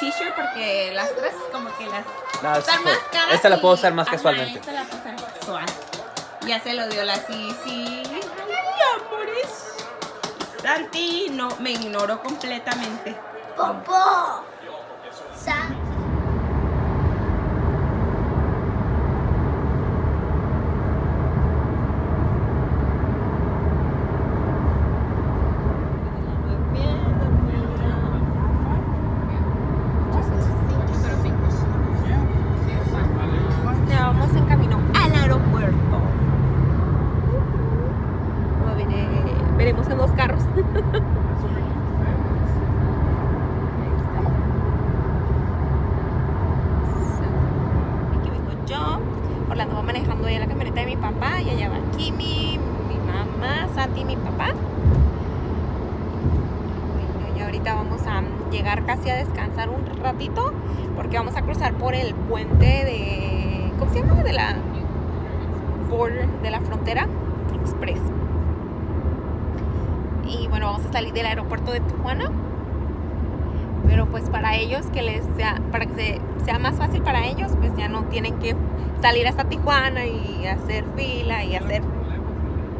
t-shirt porque las tres como que las No, están sí, más caras. esta la puedo usar más Ajá, casualmente. Esta la puedo usar casual. Ya se lo dio la Sisi. Ay, amores. Santi no, me ignoró completamente. Popó. Sa. Ya vamos en camino al aeropuerto. Como viene, veremos en los carros. Aquí vengo yo. Orlando va manejando ya la camioneta de mi papá. Y allá va Kimi, mi mamá, Santi y mi papá. Y bueno, y ahorita vamos a llegar casi a descansar un ratito. Porque vamos a cruzar por el puente de. ¿Cómo se llama? De la. Border, de la frontera express. Y bueno, vamos a salir del aeropuerto de Tijuana. Pero pues para ellos que les sea, para que se- sea más fácil para ellos, pues ya no tienen que salir hasta Tijuana y hacer fila y hacer.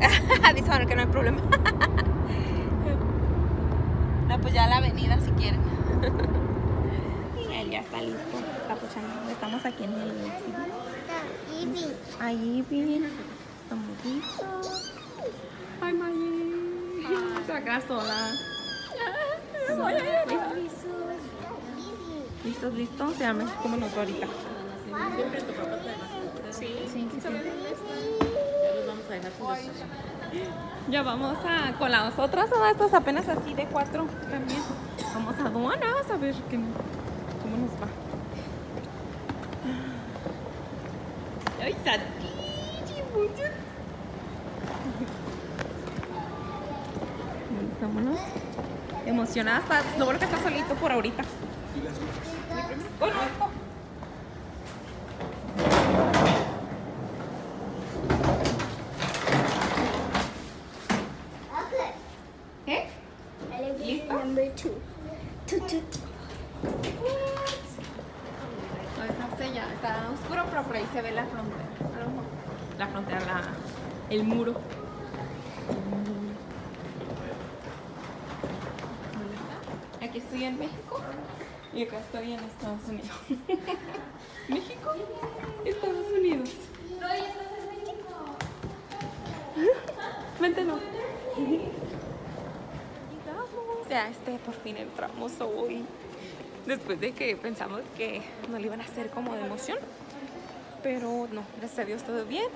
Dice bueno, que no hay problema. no, pues ya la avenida si quieren. y él ya está listo. Está. Estamos aquí en el Ibi. Ahí bien. Estamos listos. Ay, Mayi. Se va a quedar sola. ¿Listos, listos? Ya me como noto ahorita. Sí, sí, sí. Ya vamos a con las otras, ¿no? estas apenas así de cuatro también. Vamos a aduanas a ver qué, cómo nos va. Ay. Vámonos. Emocionada, está, lo bueno que está solito por ahorita. No, no. Okay. ¿Eh? Elevator number two. Two, two. No, está sellada, está oscuro, pero por ahí se ve la frontera. A lo mejor. La frontera, la, el muro. Aquí estoy en México y acá estoy en Estados Unidos. México, Estados Unidos. No, ya estás en México. No. Llegamos. Ya, este, por fin entramos hoy. Después de que pensamos que no le iban a hacer como de emoción. Pero no, gracias a Dios todo bien.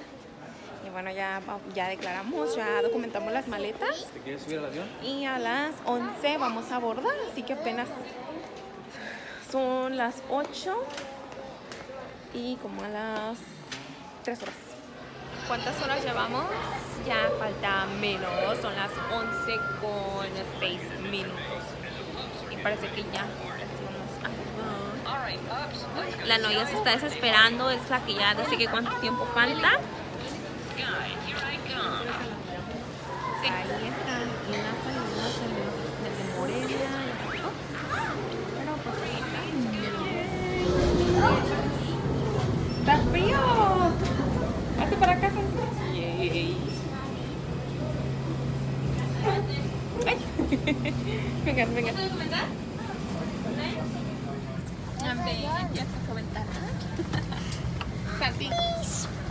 Y bueno, ya, ya declaramos, ya documentamos las maletas. ¿Te quieres subir al avión? Y a las 11 vamos a abordar, así que apenas son las 8 y como a las 3 horas. ¿Cuántas horas llevamos? Ya falta menos, son las 11 con 6 minutos. Y parece que ya. La novia se está desesperando, es la que ya sé qué cuánto tiempo falta. Ahí están las saludos del de Morelia. y así, ¿no? Pero pues ¡Está frío! Hazte para acá. Yay. Ay. venga, venga. Ya está comentar. Santi.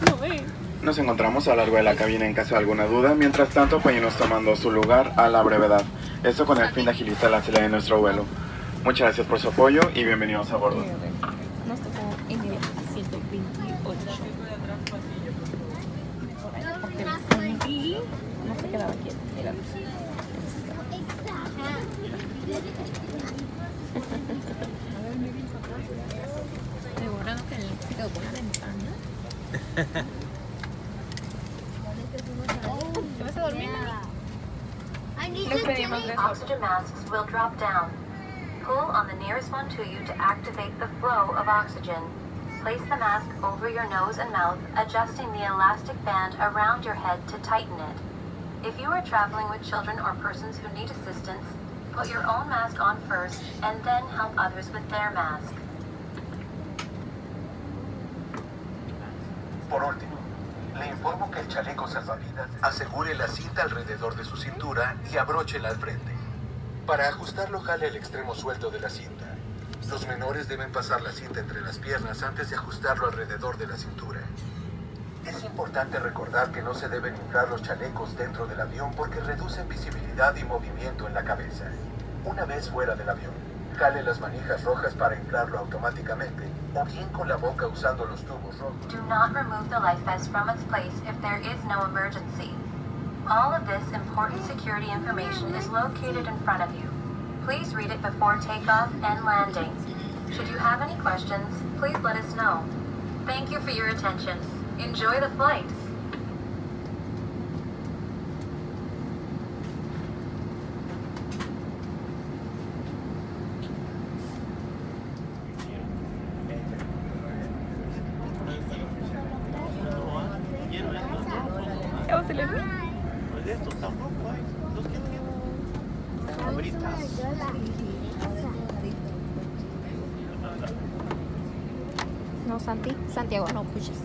No ve. Nos encontramos a lo largo de la cabina en caso de alguna duda, mientras tanto Peñinos tomando su lugar a la brevedad. Esto con el fin de agilizar la salida de nuestro vuelo. Muchas gracias por su apoyo y bienvenidos a bordo. Nos tocó en el 128. Por ahí, porque el Santi no se quedaba quieto. Mira. Seguro que él se quedó con la ventana. To pedimos delete- Oxygen masks will drop down. Pull on the nearest one to you to activate the flow of oxygen. Place the mask over your nose and mouth, adjusting the elastic band around your head to tighten it. If you are traveling with children or persons who need assistance, Put your own mask on first and then help others with their mask. Por último, le informo que el chaleco salvavidas asegure la cinta alrededor de su cintura y abróchela al frente. Para ajustarlo, jale el extremo suelto de la cinta. Los menores deben pasar la cinta entre las piernas antes de ajustarlo alrededor de la cintura. Es importante recordar que no se deben inflar los chalecos dentro del avión porque reducen visibilidad y movimiento en la cabeza. Una vez fuera del avión, las manijas rojas para inflarlo automáticamente o bien con la boca usando los tubos rojos. Do not remove the life vest from its place if there is no emergency. All of this important security information is located in front of you. Please read it before takeoff and landing. Should you have any questions, please let us know. Thank you for your attention. Enjoy the flight. No, Santi. Santiago, no pushes.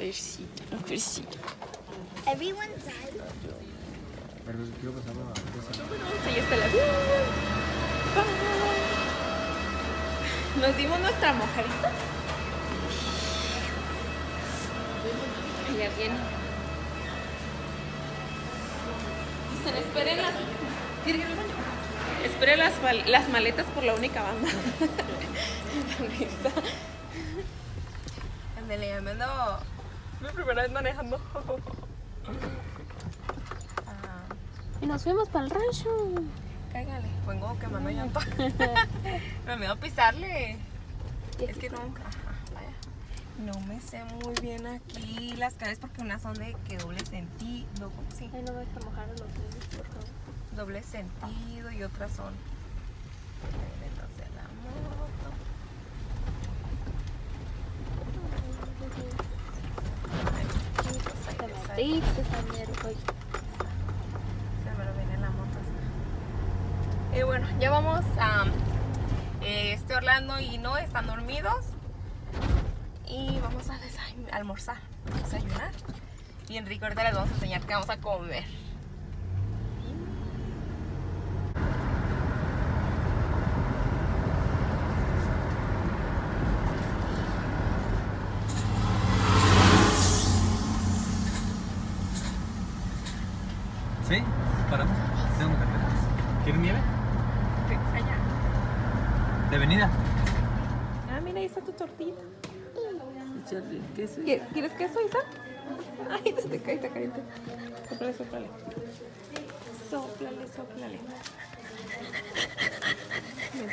Ay, mujercita, mujercita. Everyone's died. Pero quiero pasarlo a Ahí está el avión. Nos dimos nuestra mojarita. Ya viene. Dicen, esperen las. ¿Quiere ir al baño? Esperen las, mal- las maletas por la única banda. Está. Ándale, ya me ando. Mi primera vez manejando. Ah. Y nos fuimos para el rancho. Cáigale, vengo quemando llanto. me miedo pisarle. Es que vaya. No me sé muy bien aquí las calles porque unas son de que doble sentido, ¿cómo sí? Ay, no vas a mojar los dedos, por favor. Doble sentido y otras son vienen los de la moto. Ay, pues Y bueno, ya vamos a eh, este Orlando y no están dormidos. Y vamos a almorzar, desayunar. Y Enrique ahorita les vamos a enseñar qué vamos a comer. ¿Sí? Paramos. Tengo carteras. ¿Quieren nieve? Allá. ¿De venida? Ah, mira, ahí está tu tortilla. Echarle queso. y- ¿Qui- ¿Quieres queso, Isa? Ay, se te cae, está caliente. Sóplale, sóplale. Sóplale, sóplale. Mira.